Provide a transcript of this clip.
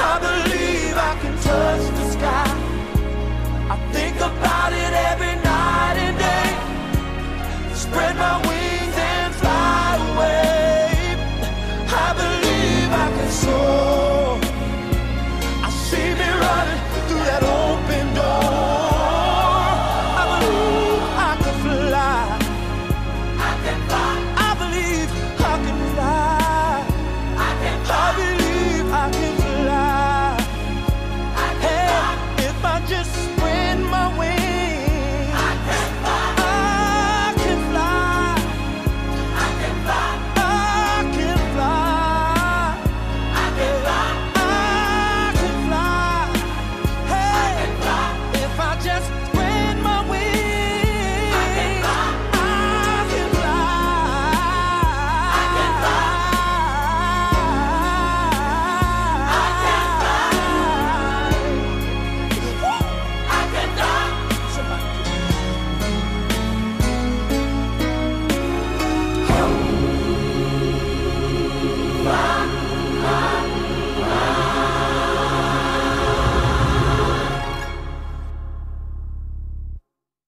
I believe I can touch the sky. I think about it every night and day. Spread my wings.